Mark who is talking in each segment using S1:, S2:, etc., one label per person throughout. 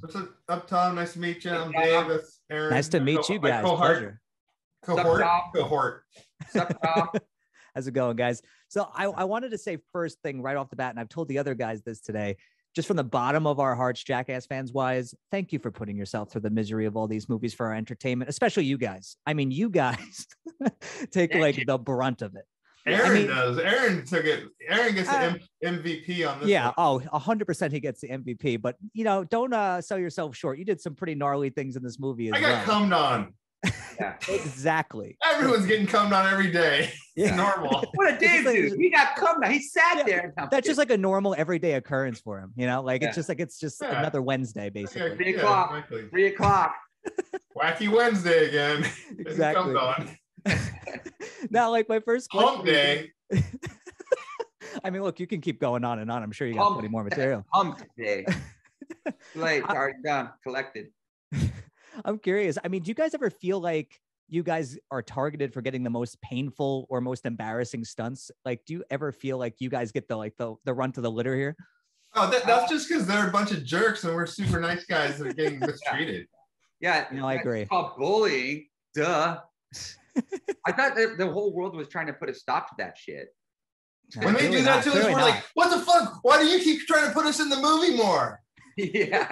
S1: What's up, up Tom? Nice to meet you. I'm
S2: Hey,
S1: Dave. That's Ehren.
S3: Nice to meet
S1: co-
S3: you guys.
S1: Cohort.
S3: Pleasure.
S1: Cohort.
S2: Tom?
S1: Cohort.
S2: Sup,
S3: How's it going, guys? So I, I wanted to say first thing right off the bat, and I've told the other guys this today, just from the bottom of our hearts, Jackass fans wise, thank you for putting yourself through the misery of all these movies for our entertainment, especially you guys. I mean, you guys take
S2: Thank
S3: like
S2: you.
S3: the brunt of it.
S1: Ehren
S3: mean-
S1: does. Ehren took it. Ehren gets the
S3: Uh,
S1: M- MVP on this.
S3: Yeah.
S1: one.
S3: Oh, hundred percent he gets the MVP, but you know, don't uh sell yourself short. You did some pretty gnarly things in this movie as
S1: I got
S3: well.
S1: cummed on.
S2: Yeah.
S3: exactly.
S1: Everyone's getting cummed on every day.
S3: Yeah.
S1: normal.
S2: What a Dave
S3: like-
S2: dude. He got come down. He sat
S3: Yeah,
S2: there. and
S3: That's just like a normal everyday occurrence for him, you know. Like
S2: Yeah.
S3: it's just like it's just
S1: Yeah.
S3: another Wednesday, basically.
S2: Three o'clock.
S1: exactly.
S2: three o'clock.
S1: Wacky Wednesday again.
S3: Exactly.
S1: cummed
S3: now, like my first
S1: Hump day.
S3: I mean, look, you can keep going on and on. I'm sure you got
S2: Hump
S3: plenty more material.
S2: Hump day. Late, already done, collected.
S3: I'm curious. I mean, do you guys ever feel like you guys are targeted for getting the most painful or most embarrassing stunts? Like, do you ever feel like you guys get the like the the run to the litter here?
S1: Oh, that, that's just because they're a bunch of jerks and we're super nice guys that are getting mistreated.
S2: Yeah,
S3: No, I agree.
S2: Called bullying. Duh. I thought the whole world was trying to put a stop to that shit.
S1: When they do that
S3: not,
S1: to us,
S3: clearly
S1: we're
S3: not.
S1: like, what the fuck? Why do you keep trying to put us in the movie more?
S2: yeah.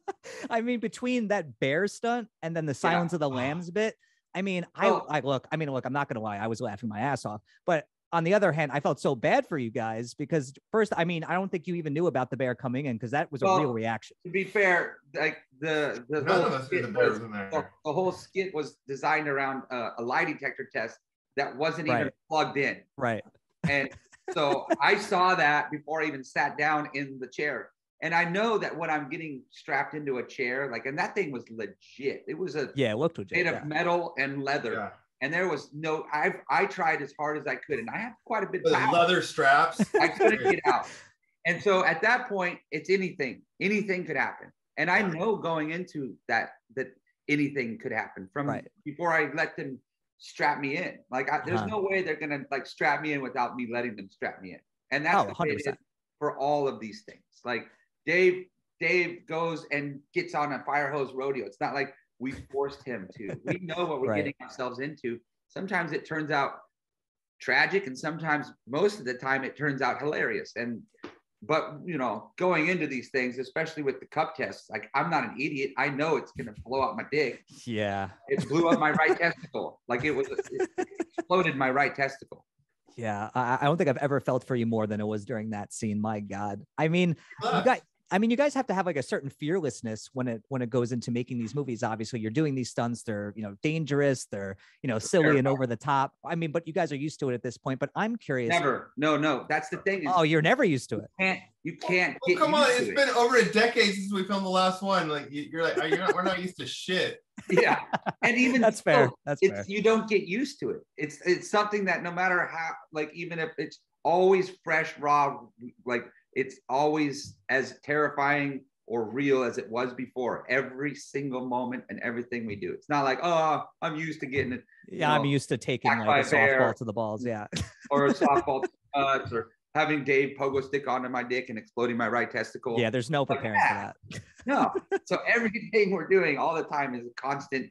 S3: I mean, between that bear stunt and then the Silence of the Lambs bit, I mean, I,
S2: Oh.
S3: I look, I mean, look, I'm not gonna lie, I was laughing my ass off. But on the other hand, I felt so bad for you guys because first, I mean, I don't think you even knew about the bear coming in because that was a real reaction.
S2: To be fair, like the the
S1: None
S2: whole
S1: of us knew the
S2: skit was-
S1: was in there.
S2: the, the whole skit was designed around uh, a lie detector test that wasn't even plugged in.
S3: Right.
S2: And so I saw that before I even sat down in the chair. And I know that when I'm getting strapped into a chair, like, and that thing was legit. It was a
S3: Yeah, it looked legit.
S2: made
S3: yeah.
S2: of metal and leather.
S1: Yeah.
S2: And there was no, I I tried as hard as I could, and I have quite a bit
S1: The
S2: of
S1: leather straps.
S2: I couldn't get out. And so at that point, it's anything. Anything could happen. And I know going into that that anything could happen from
S3: Right.
S2: before I let them strap me in. Like I, there's
S3: Uh-huh.
S2: no way they're gonna like strap me in without me letting them strap me in. And that's
S3: Oh,
S2: the way it is
S3: 100%.
S2: for all of these things. Like Dave, Dave goes and gets on a fire hose rodeo. It's not like we forced him to. We know what we're
S3: Right.
S2: getting ourselves into. Sometimes it turns out tragic, and sometimes most of the time it turns out hilarious. And but you know, going into these things, especially with the cup tests, like I'm not an idiot. I know it's gonna blow out my dick.
S3: Yeah.
S2: It blew up my right testicle. Like it was it exploded my right testicle.
S3: Yeah. I, I don't think I've ever felt for you more than it was during that scene. My God. I mean, you
S1: Look,
S3: guys i mean you guys have to have like a certain fearlessness when it when it goes into making these movies obviously you're doing these stunts they're you know dangerous they're you know silly and over the top i mean but you guys are used to it at this point but i'm curious
S2: Never. No, no. That's the thing. Is
S3: oh you're never used to it
S2: you can't you can't
S1: well,
S2: get
S1: come on,
S2: used
S1: it's
S2: to it.
S1: been over a decade since we filmed the last one. Like you- you're like, you're not, we're not used to shit.
S2: yeah. And even
S3: that's
S2: so,
S3: fair that's fair
S2: you don't get used to it. It's it's something that no matter how like even if it's always fresh, raw, like it's always as terrifying or real as it was before. Every single moment and everything we do. It's not like, oh, I'm used to getting it
S3: yeah i'm used to taking like a
S2: a bear.
S3: softball to the balls yeah
S2: or a softball touch or having Dave pogo stick onto my dick and exploding my right testicle.
S3: yeah there's no
S2: Like
S3: preparing for
S2: that.
S3: that
S2: No. So everything we're doing all the time is a constant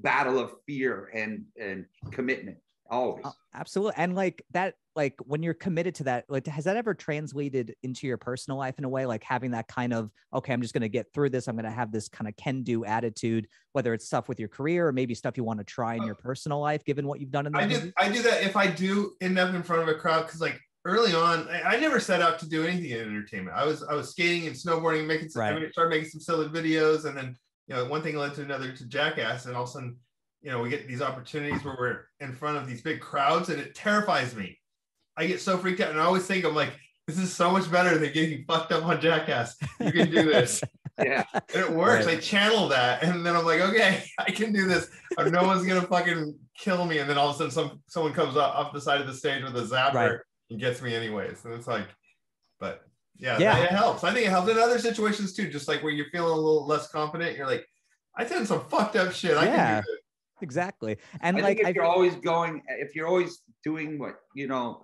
S2: battle of fear and and commitment. Always.
S3: Uh, absolutely and like that like when you're committed to that like has that ever translated into your personal life in a way like having that kind of okay i'm just going to get through this i'm going to have this kind of can do attitude whether it's stuff with your career or maybe stuff you want to try in your personal life given what you've done in the
S1: I do I do that if I do end up in front of a crowd because like early on I, I never set out to do anything in entertainment. I was I was skating and snowboarding, making some, I
S3: Right.
S1: mean, started making some silly videos, and then you know one thing led to another to Jackass, and all of a sudden you know we get these opportunities where we're in front of these big crowds, and it terrifies me. I get so freaked out, and I always think I'm like. This is so much better than getting fucked up on Jackass. You can do this.
S2: Yeah.
S1: And it works.
S3: Right.
S1: I channel that, and then I'm like, okay, I can do this. Or no one's gonna fucking kill me. And then all of a sudden, some someone comes up off the side of the stage with a zapper
S3: Right.
S1: and gets me anyways. And it's like, but yeah,
S3: Yeah.
S1: it helps. I think it helps in other situations too. Just like where you're feeling a little less confident, you're like, I did some fucked up shit. I
S3: Yeah.
S1: can do.
S3: Exactly and
S2: I
S3: like
S2: if
S3: I,
S2: you're always going, if you're always doing what you know,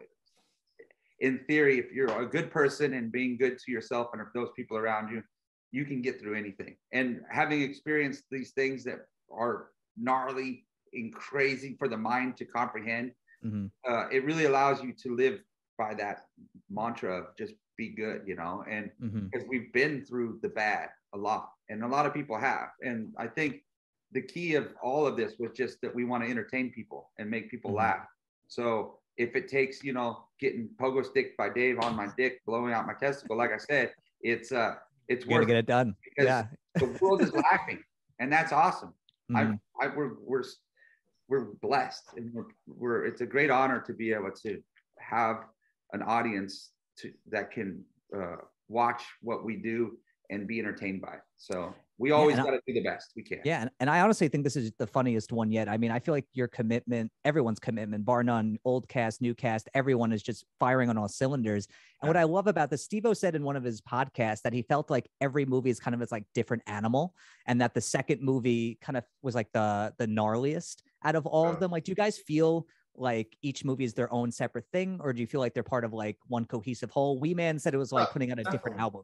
S2: in theory, if you're a good person and being good to yourself and those people around you, you can get through anything. And having experienced these things that are gnarly and crazy for the mind to comprehend,
S3: Mhm.
S2: uh, it really allows you to live by that mantra of just be good, you know, and
S3: Mhm.
S2: we've been through the bad a lot, and a lot of people have. And I think the key of all of this was just that we want to entertain people and make people
S3: Mhm.
S2: laugh. So if it takes, you know, getting pogo stick by Dave on my dick, blowing out my testicle, like I said, it's uh, it's worth
S3: get
S2: it
S3: done.
S2: because
S3: Yeah.
S2: the world is laughing, and that's awesome.
S3: Mhm.
S2: I, I we're we're we're blessed, and we're, we're it's a great honor to be able to have an audience to that can uh, watch what we do and be entertained by. it. So we always
S3: I-
S2: got to do the best we can.
S3: Yeah, and, and I honestly think this is the funniest one yet. I mean, I feel like your commitment, everyone's commitment, bar none, old cast, new cast, everyone is just firing on all cylinders. And what I love about this, Steve said in one of his podcasts that he felt like every movie is kind of this like different animal, and that the second movie kind of was like the the gnarliest out of all of them. Like, do you guys feel like each movie is their own separate thing, or do you feel like they're part of like one cohesive whole? We Man said it was like
S1: Uh,
S3: putting out a different album.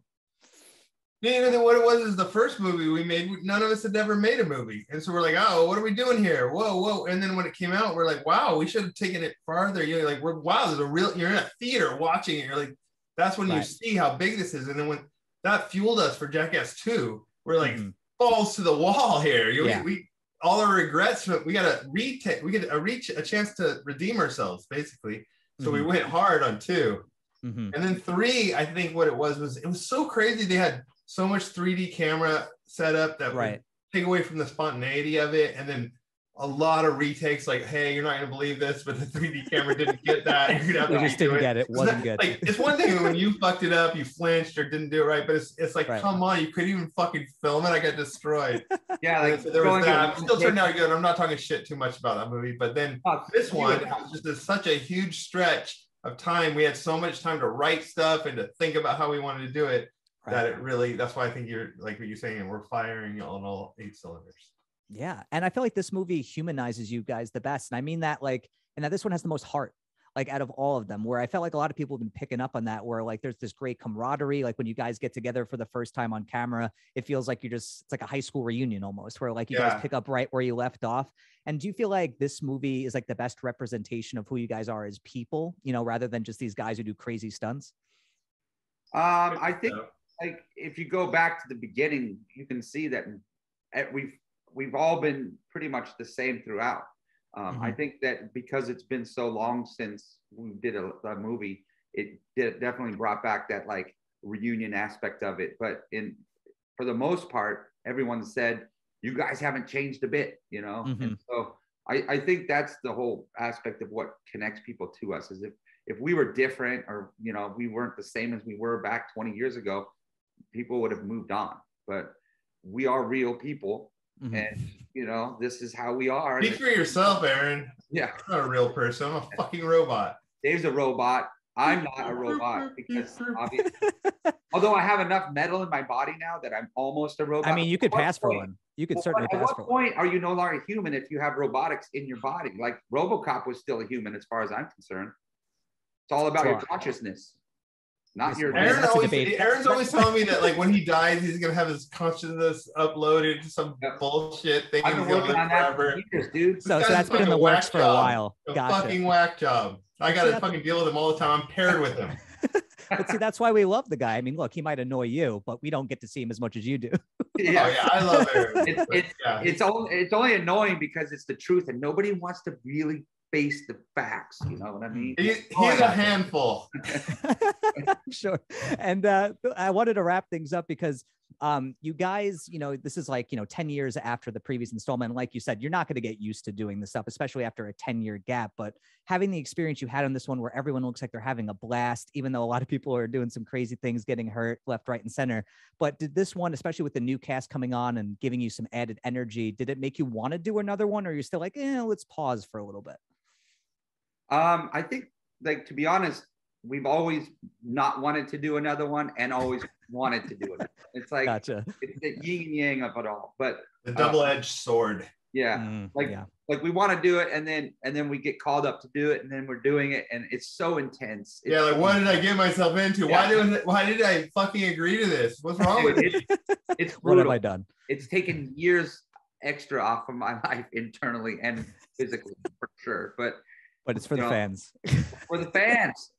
S1: You know what it was is the first movie we made. None of us had ever made a movie, and so we're like, "Oh, what are we doing here? Whoa, whoa!" And then when it came out, we're like, "Wow, we should have taken it farther." You're like, "We're wow, there's a real." You're in a theater watching it. You're like, "That's when you see how big this is." And then when that fueled us for Jackass Two, we're like,
S3: Mhm.
S1: balls to the wall here. You-
S3: Yeah.
S1: We, we all our regrets. but We got to retake. We get a reach a chance to redeem ourselves, basically. So we
S3: Mhm.
S1: went hard on two.
S3: Mhm.
S1: And then three, I think what it was was it was so crazy. They had so much 3D camera setup that
S3: Right.
S1: would take away from the spontaneity of it, and then a lot of retakes. Like, hey, you're not gonna believe this, but the 3D camera didn't get that. You're gonna have
S3: We just didn't
S1: it.
S3: get it.
S1: It's
S3: Wasn't
S1: not-
S3: good.
S1: Like, it's one thing when you fucked it up, you flinched or didn't do it right, but it's it's like,
S3: Right.
S1: come on, you couldn't even fucking film it. I got destroyed.
S2: Yeah, like
S1: so there was that.
S2: to-
S1: It still turned out good. I'm not talking shit too much about that movie, but then
S2: Oh,
S1: this one it was just a, such a huge stretch of time. We had so much time to write stuff and to think about how we wanted to do it that it really. That's why I think you're like what you're saying. We're firing on all eight cylinders.
S3: Yeah. And I feel like this movie humanizes you guys the best. And I mean that like, and that this one has the most heart, like out of all of them, where I felt like a lot of people have been picking up on that, where like there's this great camaraderie. Like when you guys get together for the first time on camera, it feels like you're just, it's like a high school reunion almost, where like you
S1: Yeah.
S3: guys pick up right where you left off. And do you feel like this movie is like the best representation of who you guys are as people, you know, rather than just these guys who do crazy stunts?
S2: Um, I think
S1: So,
S2: like if you go back to the beginning, you can see that we've we've all been pretty much the same throughout. Um, I think that because it's been so long since we did a, a movie, it did, definitely brought back that like reunion aspect of it. But in for the most part, everyone said you guys haven't changed a bit, you know. And so I, I think that's the whole aspect of what connects people to us is if if we were different or you know we weren't the same as we were back 20 years ago people would have moved on but we are real people
S3: Mhm.
S2: and you know this is how we are
S1: Speak for yourself, Ehren.
S2: yeah
S1: I'm not a real person. I'm a fucking robot.
S2: dave's a robot i'm not a robot because obviously although i have enough metal in my body now that i'm almost a robot
S3: I mean, you could
S2: At what
S3: pass for
S2: point-
S3: one. You could
S2: well,
S3: certainly
S2: at
S3: pass
S2: what
S3: for one.
S2: point are you no longer human if you have robotics in your body like robocop was still a human as far as i'm concerned it's all about your consciousness not your
S3: Ehren-
S1: Ehren
S3: that's a
S1: always,
S3: debate.
S1: Ehren's always telling me that like when he dies, he's gonna have his consciousness uploaded to some
S2: Yep.
S1: bullshit thing.
S2: I've
S1: and
S2: been
S1: he's gonna
S2: working
S1: live
S2: on that for
S1: forever.
S2: years, dude.
S3: So, so that's been in the works for a
S1: job.
S3: while.
S1: A
S3: Gotcha.
S1: fucking whack job. I gotta
S3: that's-
S1: fucking deal with him all the time. I'm paired with him.
S3: But see, that's why we love the guy. I mean, look, he might annoy you, but we don't get to see him as much as you do.
S2: Yeah.
S1: Oh yeah, I love Ehren.
S2: It's- it's-
S1: yeah.
S2: It's only it's only annoying because it's the truth and nobody wants to really face the facts. You know what I mean?
S1: He, he's a handful.
S3: Sure. And uh, I wanted to wrap things up because um, you guys, you know, this is like, you know, 10 years after the previous installment. Like you said, you're not going to get used to doing this stuff, especially after a 10 year gap. But having the experience you had on this one where everyone looks like they're having a blast, even though a lot of people are doing some crazy things, getting hurt left, right, and center. But did this one, especially with the new cast coming on and giving you some added energy, did it make you want to do another one? Or are you still like, eh, let's pause for a little bit?
S2: Um, I think like to be honest, we've always not wanted to do another one and always wanted to do it. It's like
S3: Gotcha.
S2: it's the yin and yang of it all. But
S1: The double-edged sword.
S2: yeah,
S3: Mm,
S2: like
S3: yeah.
S2: like we want to do it, and then and then we get called up to do it, and then we're doing it, and it's so intense.
S1: Yeah, like
S2: It's-
S1: what did I get myself into? Why did why did I fucking agree to this? What's wrong with
S2: Dude,
S1: me?
S2: it's, it's
S3: What have. I done?
S2: It's taken years extra off of my life internally and physically for sure, but
S3: But it's for the
S2: No.
S3: fans.
S2: for the fans.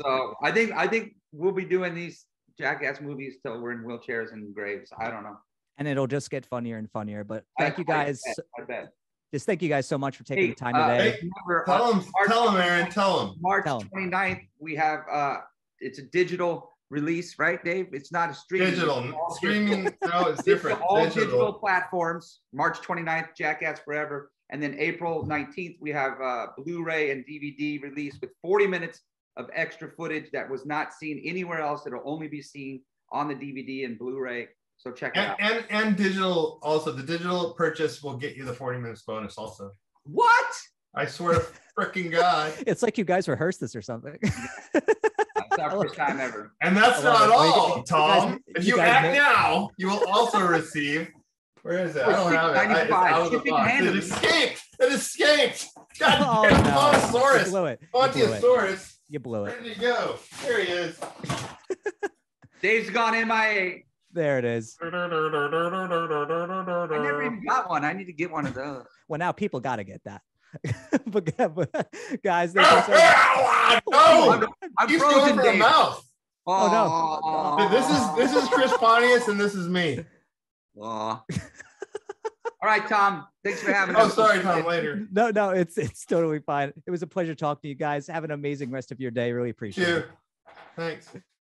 S2: so I think I think we'll be doing these jackass movies till we're in wheelchairs and graves. I don't know.
S3: and it'll just get funnier and funnier. But
S2: I-
S3: thank you
S2: I
S3: guys.
S2: bet, I bet.
S3: Just thank you guys so much for taking
S2: Hey,
S3: the time
S2: uh,
S3: today.
S2: remember,
S1: Tell
S2: uh,
S1: tell them, Ehren, tell them.
S2: March
S3: Tell 'em.
S2: 29th, we have uh it's a digital release, right, Dave? It's not a streaming.
S1: Digital
S2: it's
S1: streaming. No, it's
S2: It's
S1: different.
S2: all digital.
S1: Digital.
S2: platforms. March 29th, Jackass Forever. And then April 19th, we have uh, Blu-ray and DVD release with 40 minutes of extra footage that was not seen anywhere else. It'll only be seen on the DVD and Blu-ray. So check it
S1: And,
S2: out.
S1: and and digital also. The digital purchase will get you the 40 minutes bonus also.
S2: What?
S1: I swear to freaking God.
S3: It's like you guys rehearsed this or something.
S2: First time ever.
S1: And that's not
S3: it. Well, you-
S1: all,
S3: you guys-
S1: Tom. if
S3: you
S1: you, act
S3: know-
S1: now, you will also receive. Where is it? I don't have it. I, it's out of the box. It escaped. It escaped. God
S3: oh,
S1: damn,
S3: no. You blew it. You blew it.
S1: Brontosaurus.
S3: You blew
S1: Where did he go? There he is.
S2: Dave's gone MIA.
S3: There it is.
S2: I never even got one. I need to get one of those.
S3: Well, now people got to get that. but, but guys, thank you so much.
S1: Oh, no,
S2: I'm
S1: he's going
S2: frozen,
S1: for a mouth.
S2: Oh,
S3: no.
S1: This is this is Chris Pontius and this is me.
S2: Aw. All right, Tom. Thanks for having me.
S1: Oh,
S2: us.
S1: sorry, Tom. Later.
S3: No, no, it's it's totally fine. It was a pleasure talking to you guys. Have an amazing rest of your day. Really appreciate
S1: Chew.
S3: it.
S1: Thanks.